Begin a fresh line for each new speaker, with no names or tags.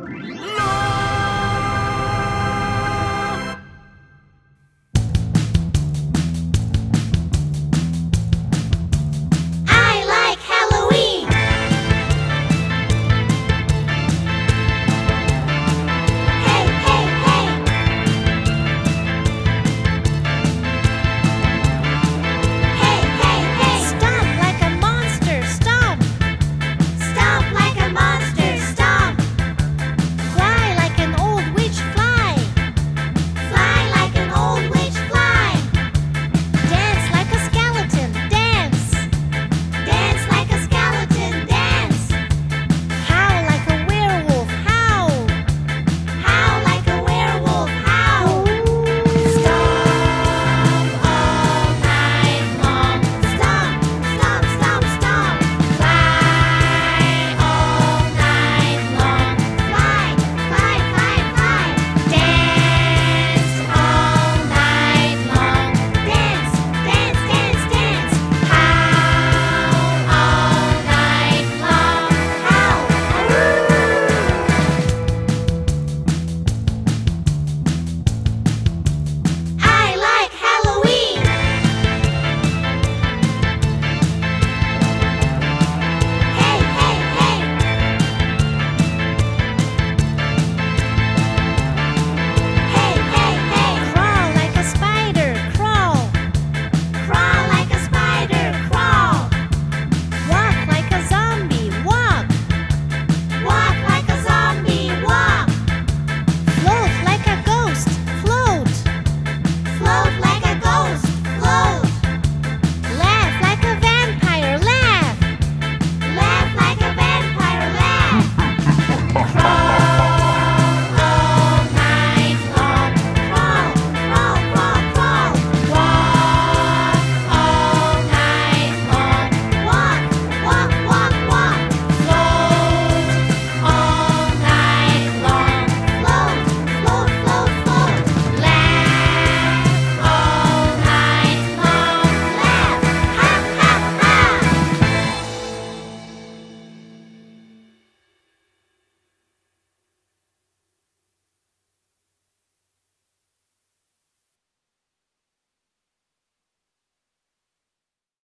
Ah!